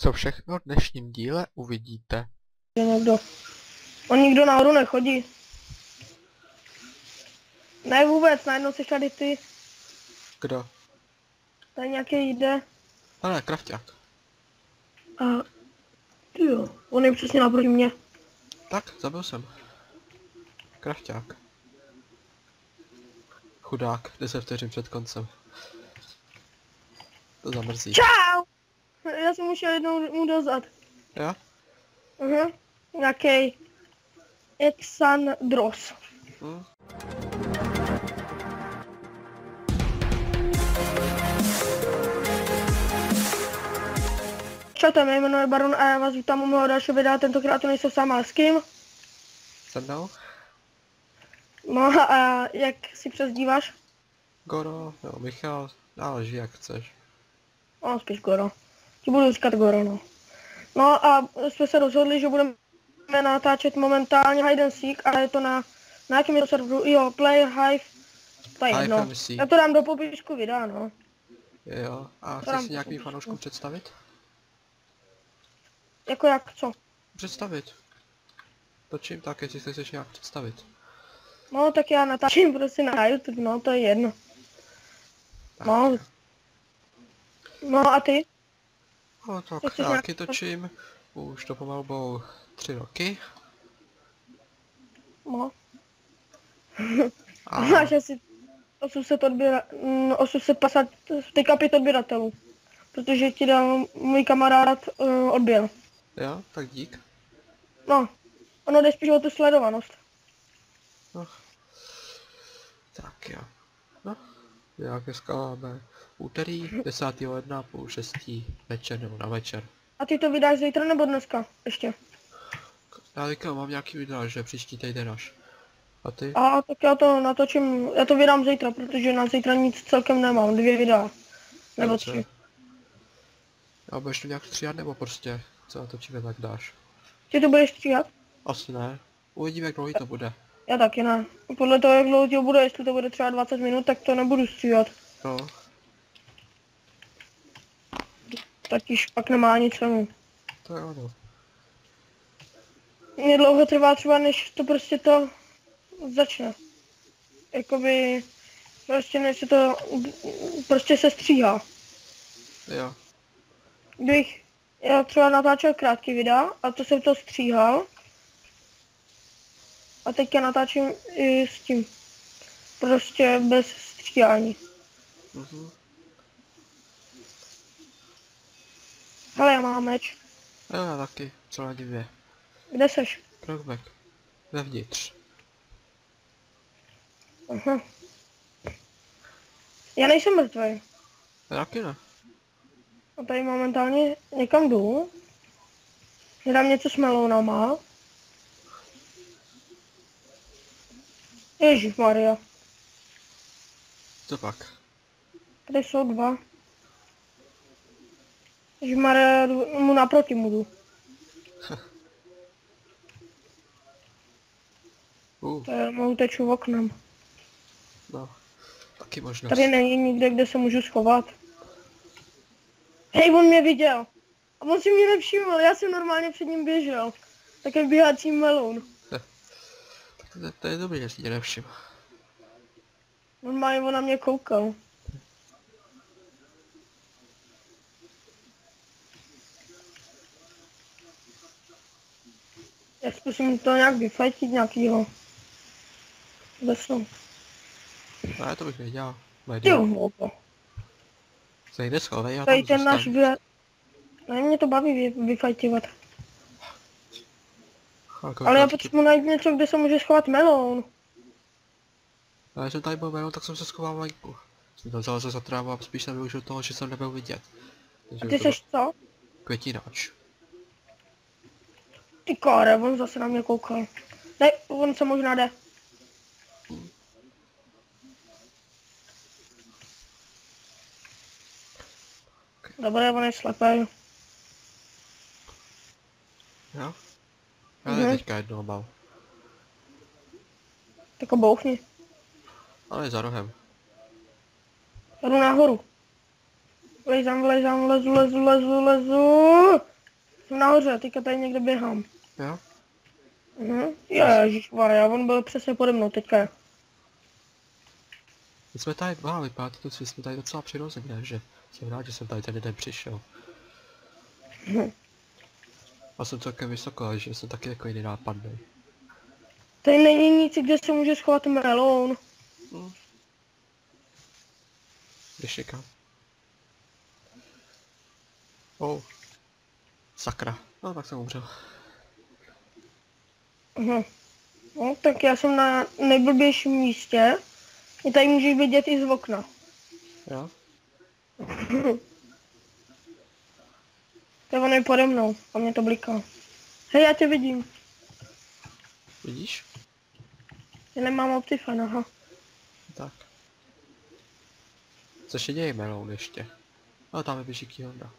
Co všechno v dnešním díle uvidíte. Je někdo. On nikdo nahoru nechodí. Ne vůbec, najednou jsi tady ty. Kdo? Tady nějaký jde. Ale krafťák. A... Ty jo, on je přesně naproti mě. Tak, zabil jsem. Krafťák. Chudák, 10 vteřin před koncem. To zamrzí. Čau! Já jsem musel jednou mu dozad. Jo? Mhm. Nějaký Exandros. Hm? Čaute, mé jméno je Baron a já vás vítám u mého dalšího videa, tentokrát to nejsem sám, ale s kým? Se mnou? No a jak si přezdíváš? Goro, jo, Michal, záleží jak chceš. No, spíš Goro. Ti budu říkat Goro, no. No a jsme se rozhodli, že budeme natáčet momentálně Hide and Seek a je to na, na jakém je to serveru? Jo, Player Hive. To je Hive jedno. MC. Já to dám do popisku videa, no. Jo, a chceš si nějak to mým popisku. fanouškům představit? Jako jak, co? Představit. Točím tak, jestli se chceš nějak představit. No, tak já natáčím prostě na YouTube, no, to je jedno. Tak. No. No a ty? No tak, já taky točím. Už to pomalu budou tři roky. No. A Máš asi 800 odběra... mm, 850 teďka pět odběratelů. Protože ti dal můj kamarád uh, odběr. jo, tak dík. No, ono jde spíš o tu sledovanost. No. Tak jo. No, jak dneska máme úterý 10. ledna půl šestý večer nebo na večer. A ty to vydáš zítra nebo dneska? Ještě. Já teďka mám nějaký video, že příští týden až. A ty? A tak já to natočím, já to vydám zítra, protože na zítra nic celkem nemám, dvě videa. Nebo Dobře. tři. A budeš to nějak stříhat nebo prostě co natočíme tak dáš? Ty to budeš stříhat? Asi ne. Uvidíme jak dlouhý to bude. Já taky ne. Podle toho, jak dlouho to bude, jestli to bude třeba 20 minut, tak to nebudu stříhat. No, Tatíž pak nemá nic cenu. to je ono. Mně dlouho trvá třeba, než to prostě to začne. Jakoby, prostě než se to, prostě se stříhá. Jo. Kdybych já třeba natáčel krátký videa a to jsem to stříhal. A teďka natáčím i s tím. Prostě bez stříhání. Mhm. Hele, já mám meč. Já taky. Celé dvě. Kde seš? Krokbek. Vevnitř. Aha. Já nejsem mrtvý. Já taky ne. A tady momentálně někam jdu. Hledám něco s melounama. Ježíš Maria. Co pak? Tady jsou dva. Jdu- mu naproti mu jdu. Uh, To je, mu teču oknem. no. Taky možnost. Tady není nikde, kde se můžu schovat. Hej, on mě viděl. A on si mě nevšiml, já jsem normálně před ním běžel. Tak jak běhací meloun. To, to je dobrý, že si tě nevšim. Normálně on na mě koukal. Já zkusím to nějak vyfajtit nějakýho. Vesnu. Ne, to bych nedělal. Ty Média. vole. Se jde schovej a Tady ten náš vě... Ne, mě to baví vy. Ale, Ale já potřebuji najít něco, kde se může schovat meloun. Ale když jsem tady byl jméno, tak jsem se schoval venku. Jsem tam zalezl za trávu a spíš jsem využil toho, že jsem nebyl vidět. Takže A ty to seš co? Květináč. Ty kore, on zase na mě koukal. Ne, on se možná jde. Dobré, on je slepý. Jo? Já Mhm. teďka jednoho mám. Tak bouchni. Ale je za rohem. Jdu nahoru. Vlejzám, vlejzám, lezu, lezu, lezu, lezu. Jsem nahoře, teďka tady někde běhám. Jo? Mhm. Ježišmarja, on byl přesně pode mnou teďka. My jsme tady, wow, vypadá to, že jsme tady docela přirozeně, že jsem rád, že jsem tady ten den přišel. Mhm. A jsem celkem vysoko, ale že jsem taky jako jiný nápadný. Tady není nic, kde se může schovat melon. Když někam. Oh. Sakra. No tak jsem umřel. Mhm. No, tak já jsem na nejblbějším místě. Mě tady můžeš vidět i z okna. Jo? To je on je pode mnou a mě to bliká. Hej, já tě vidím. Vidíš? Já nemám optifan, aha. Tak. Co se děje meloun ještě? A tam je běží Honda.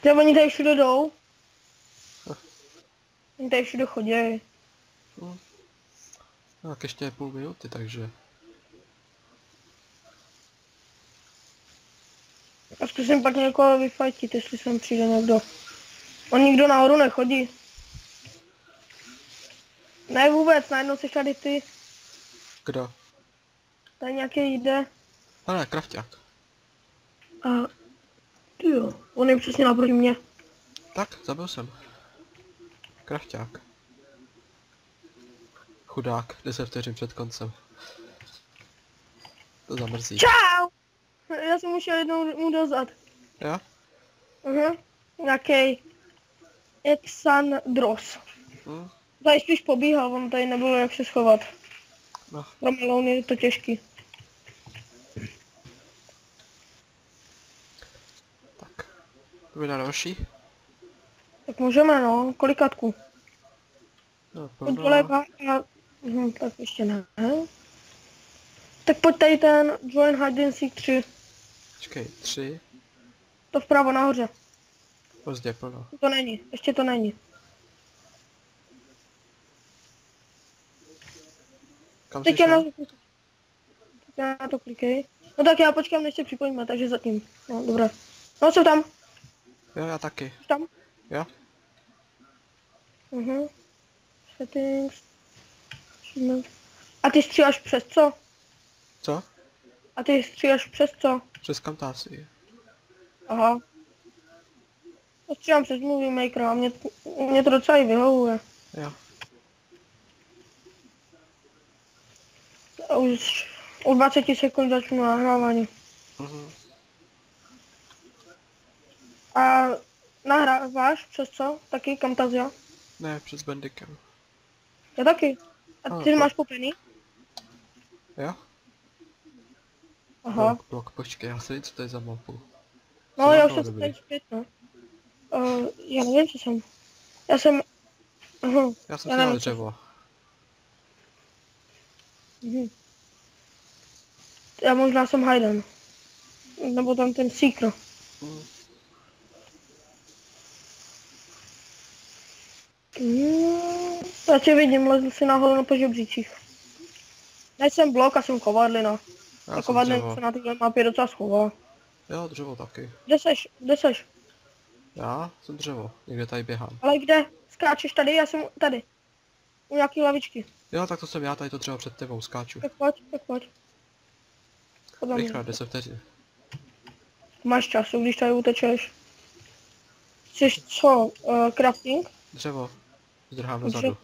Ty oni tady všude jdou. Oni tady všude chodí. No. no tak ještě je půl minuty, takže... A zkusím pak někoho vyfajtit, jestli sem přijde někdo. On nikdo nahoru nechodí. Ne vůbec, najednou jsi tady ty. Kdo? Tady nějaký jde. Ale krafťák. A ty jo, on je přesně naproti mě. Tak, zabil jsem. Krafťák. Chudák, 10 vteřin před koncem. To zamrzí. Čau! Já jsem musel jednou mu dozad. Jo? Aha. Nějaký Exandros. Hm? Tady spíš pobíhal, on tady nebylo jak se schovat. No, Pro meloun je to těžký. tak. Jdeme na další. Tak můžeme no, kolikatku. No, doleva a... Hm, tak ještě ne. Tak pojď tady ten Join Hide and Seek 3. Počkej, tři. To vpravo nahoře. Pozdě, plno. To není, ještě to není. Kam jsi Teď já na, šel? teď já na to klikej. No tak já počkám, než se připojíme, takže zatím. No, dobré. No, co tam? Jo, já taky. Co tam? Jo? Mhm. Settings. Achievement. A ty stříháš přes co? Co? A ty stříháš přes co? Přes kamtáci. Aha. To stříhám přes Movie Maker a mě, mě to docela i vyhovuje. Jo. A už o 20 sekund začnu nahrávání. Mhm. A nahráváš přes co? Taky Camtasia? Ne, přes Bandicam. Já taky. A A, ty to- máš kupený? Jo? Aha. Blok, blok, počkej, já se nevím, co to je za mapu. No, já už jsem tady zpět, no. Uh, já nevím, co jsem. Já jsem... Aha. Já jsem Já si nevím, co- dřevo. Mhm. Já možná jsem Hayden. Nebo tam ten Seeker. Mhm. Mm, já tě vidím, lezl si nahoru na po žebříčích. Nejsem blok a jsem kovadlina. Já A kovadlina se na téhle mapě docela schová. Jo, dřevo taky. Kde seš? Kde seš? Já jsem dřevo. Někde tady běhám. Ale kde? Skáčeš tady? Já jsem tady. U nějaký lavičky. Jo, tak to jsem já, tady to dřevo před tebou, skáču. Tak pojď, tak pojď. Podle. Rychle, 10 vteřin. Máš času, když tady utečeš. Chceš co? Uh, crafting? Dřevo. Zdrhám Dobře. dozadu.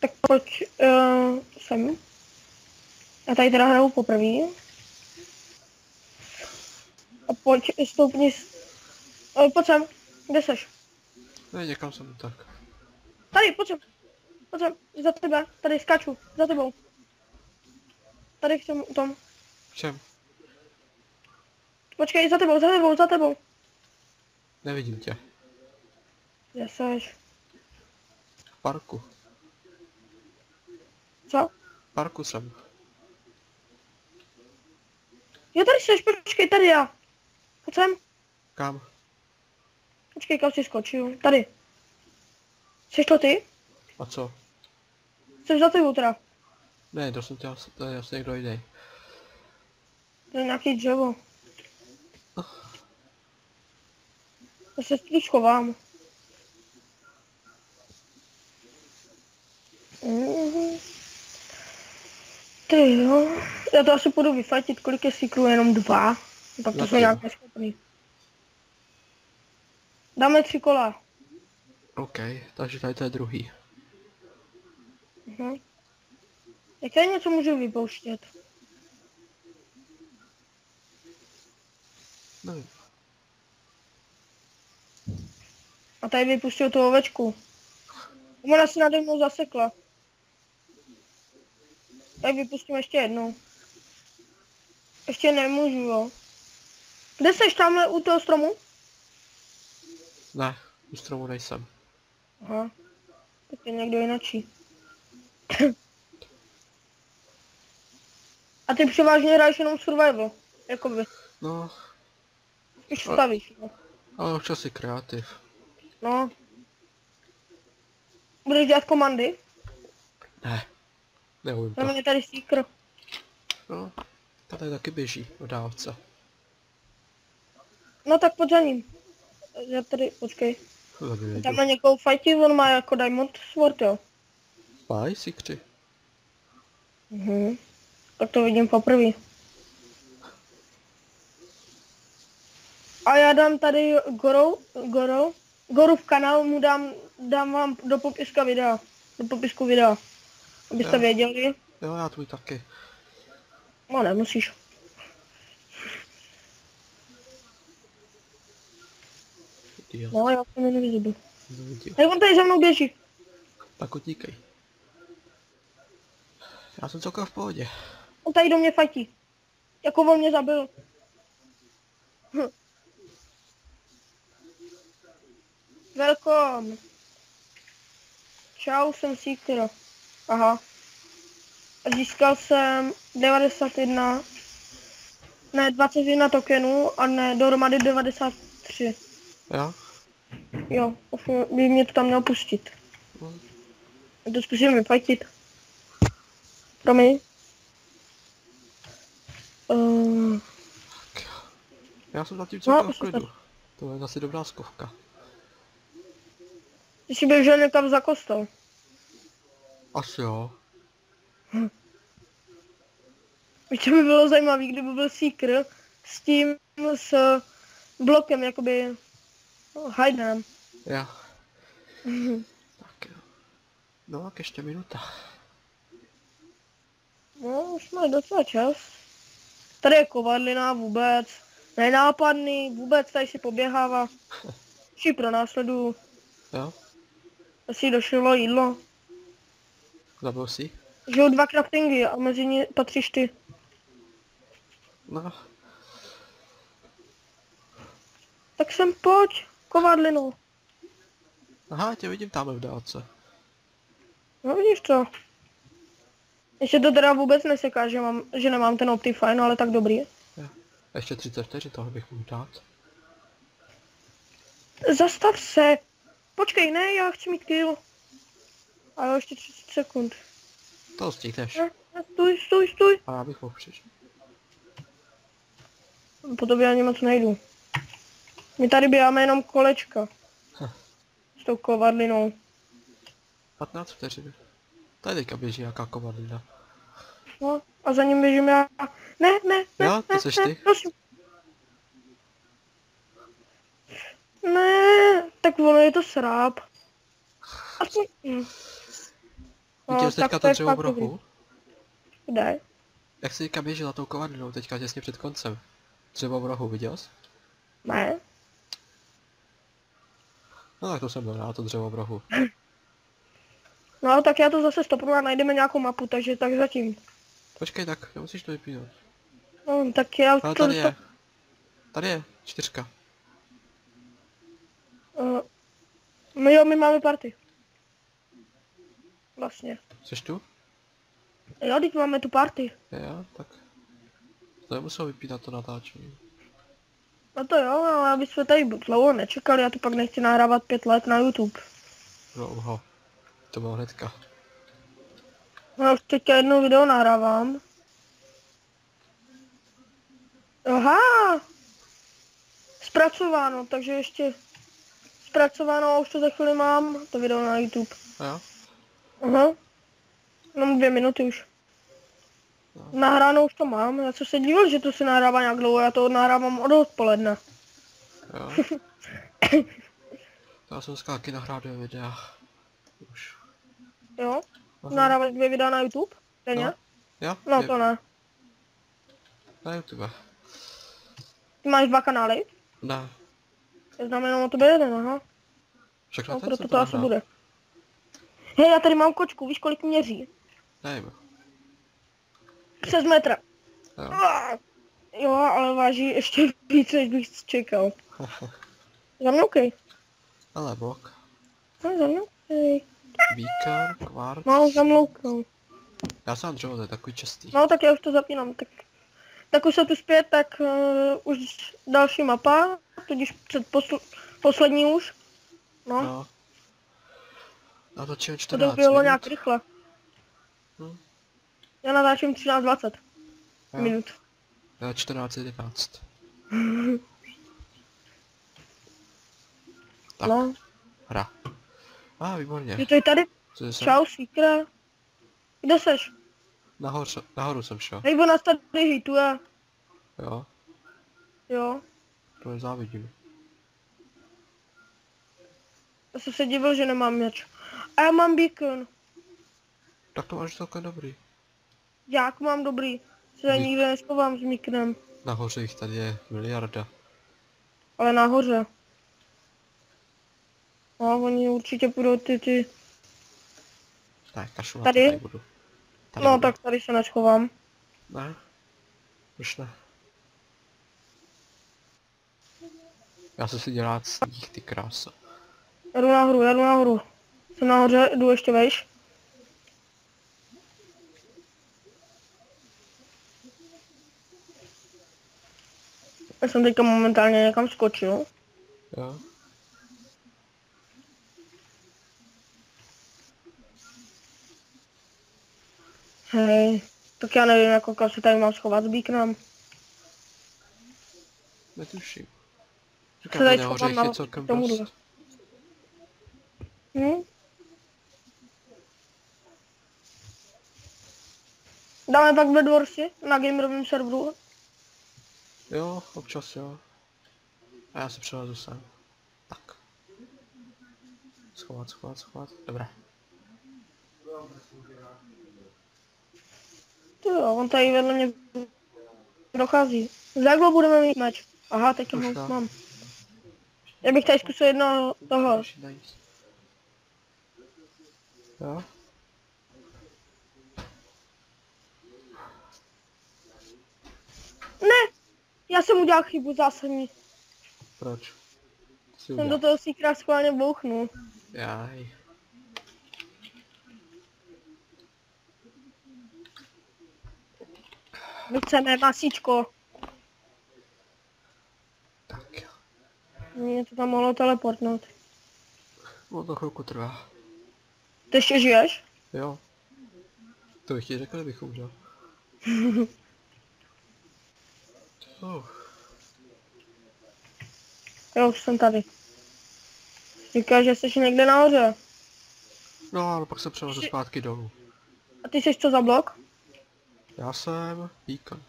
Tak pojď uh, sem. Já tady teda hraju poprvé. A pojď, stoupni. s- Uh, pojď sem. Kde seš? Ne, někam jsem tak. Tady, pojď sem. Sem, za tebe. Tady skáču, za tebou. Tady v tom, tom. Čem? Počkej, za tebou, za tebou, za tebou. Nevidím tě. Kde seš? V parku. Co? V parku jsem. Jo, tady seš, počkej, tady já. Pojď sem. Kam? Počkej, kam jsi skočil. Tady. Jsi to ty? A co? Jsi za tebou teda. Ne, to jsem chtěl, to je asi někdo jiný. To je nějaký dřevo. Já se tu schovám. Mhm. Ty jo. Já to asi půjdu vyfatit, kolik je seekrů, jenom dva. Pak to jsou nějak neschopný. Dáme tři kola. OK, takže tady to je druhý. Mhm. Jak já něco můžu vypouštět? Nevím. A tady vypustil tu ovečku. Ona si nade mnou zasekla. Tak vypustím ještě jednou. Ještě nemůžu, jo. Kde seš tamhle u toho stromu? Ne, u stromu nejsem. Aha. Tak je někdo jinačí. A ty převážně hraješ jenom survival. Jakoby. No, Spíš stavíš. No. ale občas i kreativ. no. Budeš dělat komandy? Ne, neumím to. Mě tady Seeker. No, tady taky běží v dálce. No tak pojď za ním. Já tady, počkej. Tam na někoho fajtí, on má jako Diamond Sword, jo. Mají si kři. Mhm. Tak to vidím poprvé. A já dám tady Gorou, Gorou, Gorův kanál mu dám, dám vám do popiska videa. Do popisku videa. Abyste Jo. věděli. Jo, já tvůj taky. No nemusíš. Díl. No já jsem invisible. Nevidím. Jak on tady za mnou běží? Tak utíkej. Já jsem celkem v pohodě. On tady do mě fajtí. Jako on mě zabil. Hm. Welcome. Čau, jsem Seeker. Aha. A Získal jsem 91, ne 21 tokenů a ne dohromady 93. Jo? Jo, už by mě to tam měl pustit. Hm. To zkusím vyplatit. Promiň. Uh, Tak jo. Já jsem zatím No, celkem super. klidu. To je asi dobrá skovka. ty jsi běžel někam za kostel. Asi jo. Víš, co by bylo zajímavé, kdyby byl Seeker s tím, s blokem, jakoby no, Haydenem. Jo. Tak jo. No tak ještě minuta. No, už máme docela čas. Tady je kovadlina vůbec. Nenápadný, vůbec tady si poběhává. Či pro následu. Jo? Asi došlo jídlo. Zabil si? Žijou dva craftingy a mezi ně patříš ty. No. Tak sem pojď, kovadlino. Aha, tě vidím tam v dálce. No vidíš to. Ještě to teda vůbec neseká, že, mám, že nemám ten Optifine, ale tak dobrý. Jo. Ještě 30 vteřin toho bych mohl dát. Zastav se. Počkej, ne, já chci mít kill. Ale ještě 30 sekund. To stihneš. Ne, ne, stůj, stůj, stůj. A já bych mohl přišel. Po tobě ani moc nejdu. My tady běháme jenom kolečka. Hm. S tou kovadlinou. 15 vteřin. Tady teďka běží nějaká kovadlina. No, a za ním běžím já. Ne, ne, ne, Jo, to ne, seš ne, ty? prosím. Ne, tak ono je to sráp. A co? Hm. Viděl jsi teďka je dřevo rohu? Kde? Jak jsi teďka běžela tou kovadlinou teďka těsně před koncem? Dřevo v rohu, viděl jsi? Ne. No tak to jsem byl na to dřevo v rohu. No tak já to zase stopnu a najdeme nějakou mapu, takže tak zatím. Počkej tak, nemusíš to vypínout. No, tak já Ale to tady je. Tady je, čtyřka. Uh, my jo, my máme party. Vlastně. Jsi tu? Jo, teď máme tu party. Jo, tak. To nemusel vypínat to natáčení. No to jo, ale aby jsme tady dlouho nečekali, já to pak nechci nahrávat pět let na YouTube. Dlouho. To bylo hnedka. Já už teďka jedno video nahrávám. Aha! Zpracováno, takže ještě zpracováno a už to za chvíli mám, to video na YouTube. Jo? Aha. Jenom dvě minuty už. Nahráno už to mám, já jsem se díval, že to se nahrává nějak dlouho, já to nahrávám od odpoledne. Jo. Já jsem skáky nahrál dvě videa. Už. Jo? Aha. Nahráváš dvě videa na YouTube? Denně? No. Jo? No je- to ne. Na YouTube. Ty máš dva kanály? Ne. Já znám jenom o tebe jeden, aha. Však na No ten proto to asi nahrál. bude. Hej, já tady mám kočku, víš kolik měří? Nevím. Přes metr. Jo. Ah! Jo, ale váží ještě víc, než bych čekal. Za mnou okej. Ale blok. No, za mnou okej. Beacon, kvart. No, za mnou okej. Já sám dřevo, to je takový častý. No, tak já už to zapínám, tak... Tak už se tu zpět, tak uh, už další mapa, tudíž před posl- poslední už. No, No. Natočím to 14 bylo minut. nějak rychle. Hm. Já natáčím 13.20 Jo. minut. Já 14, 11. Tak. No, Hra. A, ah, výborně. je to i tady. Co jsem? Čau, Svíkra. Kde seš? Nahoře, nahoru jsem šel. On nás tady hituje. Jo, Jo. to je závidím. Já jsem se divil, že nemám měč. A já mám beacon. Tak to máš celkem dobrý. Jak mám dobrý? Se Beacon. nikde neschovám s miknem. Nahoře jich tady je miliarda. Ale nahoře. No, oni určitě půjdou ty, ty. Kašu na Tady? tady budu. Tady No, budu. tak tady se neschovám. Ne? Už ne. Já jsem si dělal sníh, ty krása. Já jdu nahoru, já jdu nahoru. Jsem nahoře, jdu ještě vejš. Já jsem teďka momentálně někam skočil. Jo? Hej, tak já nevím, jako kam se tady mám schovat s beaconem. Netuším. Se Říkám, jich na je celkem dost. Hm? Dáme pak ve dvorsi na gamerovém serveru. Jo, občas jo. A já se přelezu sem. Tak. Schovat, schovat, schovat. Dobré. Ty jo, on tady vedle mě dochází. Za dlouho budeme mít meč? Aha, teď ho mám. Já bych tady zkusil jedno toho. Jo? Ne! Já jsem udělal chybu zásadní. Proč? Jsem do toho síkra schválně bouchnul. Jaj. My chceme masíčko. Tak jo. Mě to tam mohlo teleportnout. No to chvilku trvá. Ty ještě žiješ? Jo. To bych ti řekl, kdybych umřel. Oh, Jo, už jsem tady. Říkáš, že jsi někde nahoře. no ale pak se přelezu zpátky dolů. A ty jsi co za blok? Já jsem Beacon.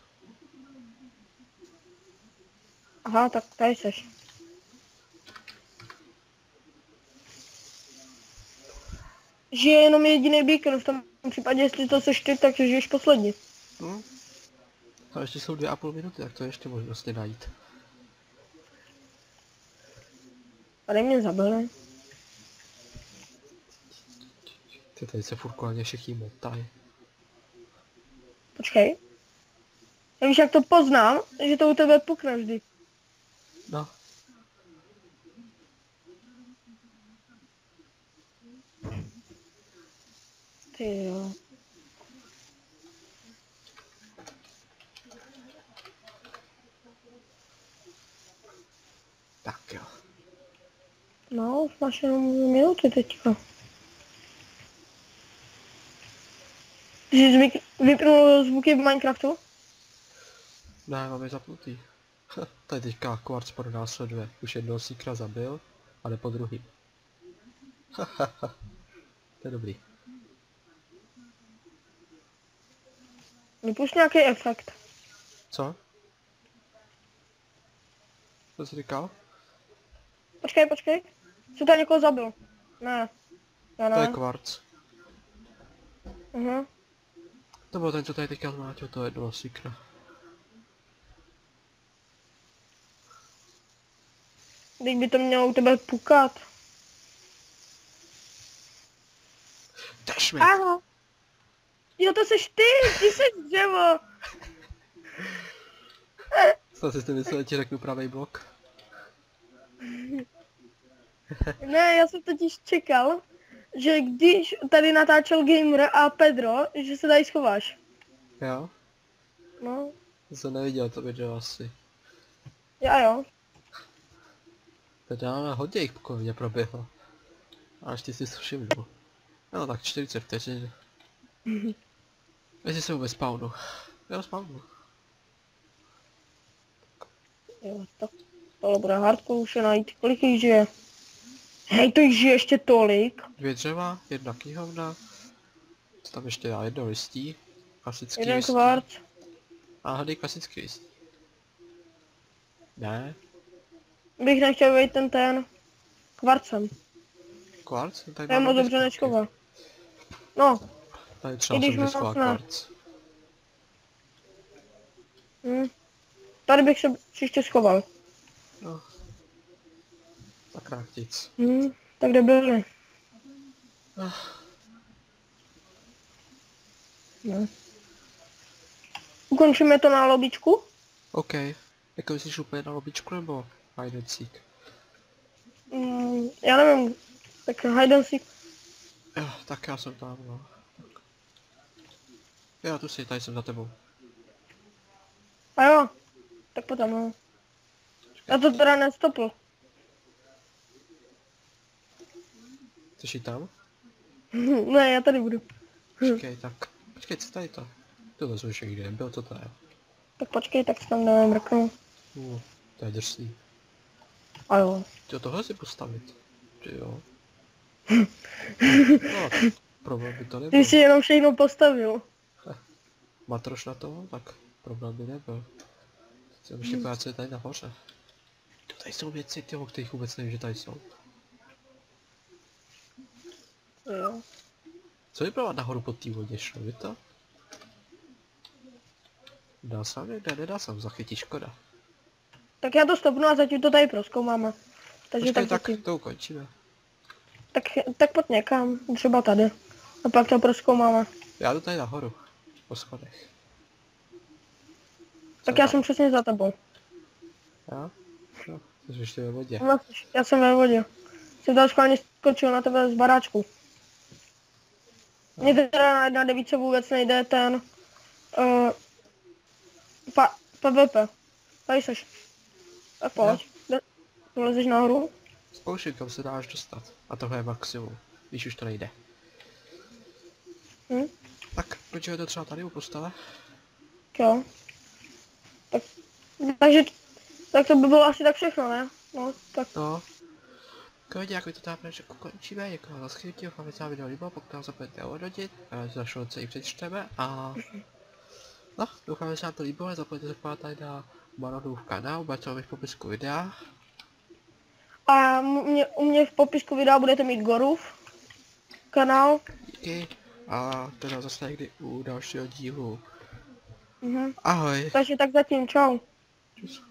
Aha, tak tady jsi. Žije jenom jediný beacon, v tom případě, jestli to seš ty, tak žiješ poslední. Hm? A ještě jsou dvě a půl minuty, tak to je ještě možnosti najít. Tady mě zabili. Ty tady se furt kolem všichni motají. Počkej. Já víš, jak to poznám, že to u tebe pukne vždy. No. Ty jo. Tak jo. No, už máš jenom minuty teďka. Jsi zvyk, vypnul zvuky v Minecraftu? Ne, mám je zapnutý. Tady teďka Quartz pod následuje. Už jednoho síkra zabil, ale po druhý. to je dobrý. Vypušť nějaký efekt. Co? Co jsi říkal? Počkej, počkej. Jsi tady někoho zabil? Ne. Já To je ne. Quartz. Mhm. To byl ten, co tady teďka zmátil toho jednoho síkra. Teď by to mělo u tebe pukat. Daš mi! Aha. Jo, to seš ty, ty jsi dřevo. Co jsi si myslel, že ti řeknu pravý blok? Ne, já jsem totiž čekal, že když tady natáčel Gamer a Pedro, že se tady schováš. Jo? No, To jsem neviděl to video asi. já jo. Teď máme hodně jich pokojně proběhlo. A ještě si to všimnu. No tak 40 vteřin. Jestli se vůbec spawnu. Jo, spawnu. Jo, tak tohle bude hardcore už je najít. Kolik jich žije? Hej, to jich žije ještě tolik. Dvě dřeva, jedna knihovna. Co tam ještě dá? Jedno listí. Klasický Jeden listí. kvarc. A hledej klasický listí. Ne, Bych nechtěl být ten ten kvarcem. kvarc? No, je máme moc dobře nečkové. No, Tady třeba I když jsem moc ne. kvarc. hm. Tady bych se příště schoval. No. Tak ráktic. Hm, tak kde byli? No. Ukončíme to na lobičku? OK. Jako myslíš úplně na lobičku nebo hide and seek? Mm, já nevím. Tak hide and seek. Jo, tak já jsem tam, no. Jo, tu si, tady jsem za tebou. A jo. Tak potom, no. Já to teda nestopl. Jsi jí tam? ne, já tady budu. Počkej, tak. Počkej, co tady to? Tohle jsem ještě nikdy nebyl, co to je? Tak počkej, tak se tam jdeme mrknout. Uh, to je drsný. A jo. Jo, tohle si postavit. Ty jo. No, problém by to Ty nebyl. jsi jenom všechno postavil. Matroš na to, tak problém by nebyl. Jsem ještě podívat, co je tady nahoře. To tady jsou věci, ty, o kterých vůbec nevím, že tady jsou. Jo. Co vypadá nahoru pod té vodě, šlo by to? Dá se někde, nedá se zachytit, škoda. Tak já to stopnu a zatím to tady proskoumáme. Takže Počkej, tak, tak to ukončíme. tak, tak pojď někam, třeba tady. A pak to proskoumáme. Já jdu tady nahoru. Po schodech. Tak Co já tam? jsem přesně za tebou. Jo? No, jsi ještě ve vodě. No, Já jsem ve vodě. Jsem tam schválně skočil na tebe z baráčku. Mně teda na devíce vůbec nejde ten... Uh, pa, PvP. Tady seš. Tak pojď. Jde- Vylezeš nahoru. Zkouším, kam se dáš dostat. A tohle je maximum. Když už to nejde. Hm? Tak, proč je to třeba tady u postele? Jo. Tak, takže, tak to by bylo asi tak všechno, ne? No, tak No. Jak vy to tam jako končíme, děkuji za schytí, doufám, že se vám video líbilo, pokud nám zapomeňte ohodnotit, za šolce i přečteme a... No, doufám, že se vám to líbilo, nezapomeňte se podívat tady na Maronův kanál, budete v popisku videa. A mě, u mě v popisku videa budete mít Gorův kanál. Díky a teda zase někdy u dalšího dílu. Mhm. Ahoj. Takže tak zatím, čau. Čus.